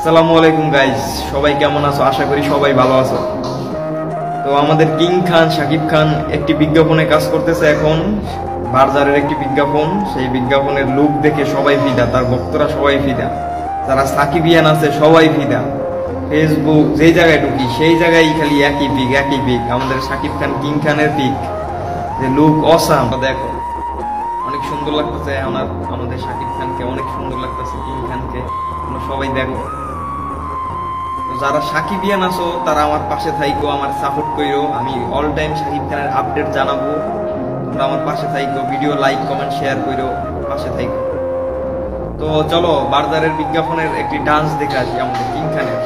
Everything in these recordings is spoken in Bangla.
আসসালামু আলাইকুম গাইজ সবাই কেমন আছো? আশা করি সবাই ভালো আছো। তো আমাদের কিং খান শাকিব খান একটি বিজ্ঞাপনে কাজ করতেছে এখন। বার্জারের একটি বিজ্ঞাপন। সেই বিজ্ঞাপনের লুক দেখে সবাই ফিদা, তার ভক্তরা সবাই ফিদা। যারা সাকিবিয়ান আছে, সবাই ফিদা। ফেসবুক যেই জায়গায় ঢুকি, সেই জায়গায় খালি একই পিক একই পিক আমাদের শাকিব খান কিং খানের পিক যে লুক অসাম দেখো, অনেক সুন্দর লাগতেছে। আমার, আমাদের শাকিব খানকে অনেক সুন্দর লাগতেছে, কিং খানকে। সবাই দেখো। যারা সাকিবিয়ান আছো, তারা আমার পাশে থাইকো, আমার সাপোর্ট করিও। আমি অল টাইম শাকিব খানের আপডেট জানাব। তোমরা আমার পাশে থাইকো ভিডিও লাইক কমেন্ট শেয়ার করিও। পাশে থাইকো। তো চলো বারদারের বিজ্ঞাপনের একটি ডান্স দেখে আসি, আমাদের কিং খানের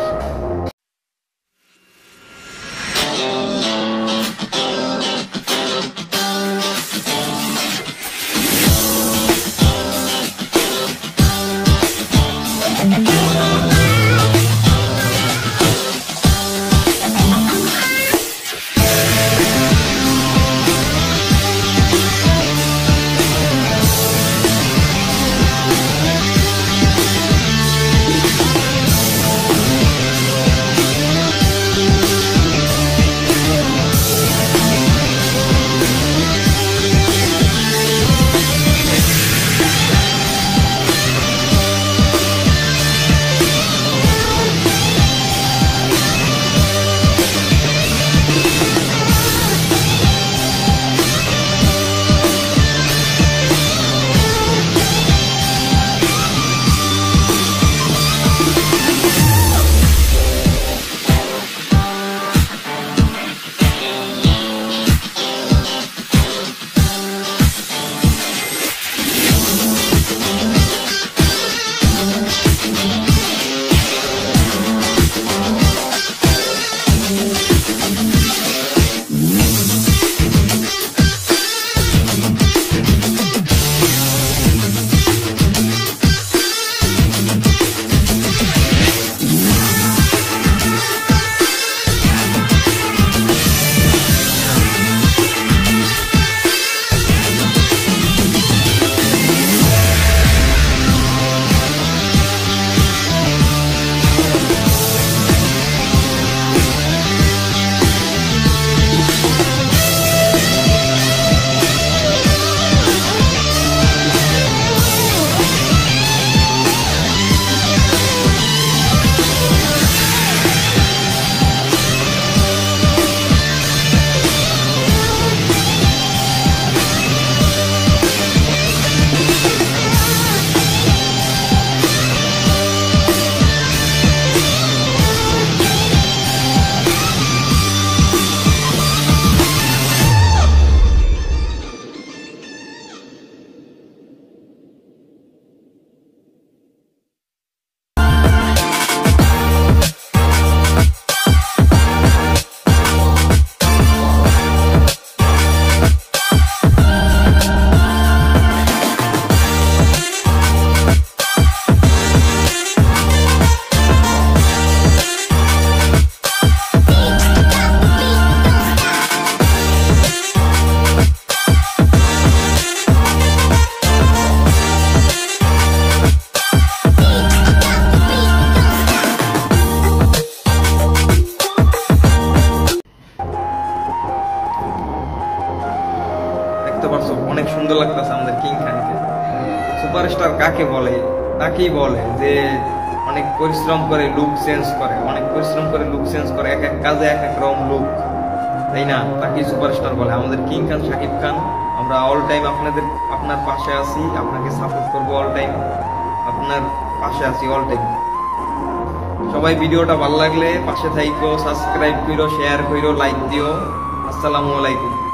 দেখতে পারছ? অনেক সুন্দর লাগতেছে আমাদের কিং খানকে সুপারস্টার কাকে বলে? তাকেই বলে যে অনেক পরিশ্রম করে লুক চেঞ্জ করে। অনেক পরিশ্রম করে লুক চেঞ্জ করে। এক এক কাজে এক এক রকম লুক তাই না? তাকেই সুপারস্টার বলে। আমাদের কিং খান শাকিব খান আমরা অল টাইম আপনাদের, আপনার পাশে আছি। আপনাকে সাপোর্ট করব অল টাইম আপনার পাশে আছি অল টাইম সবাই ভিডিওটা ভালো লাগলে পাশে থাইকো সাবস্ক্রাইব করো শেয়ার করো লাইক দিও। আসসালামু আলাইকুম।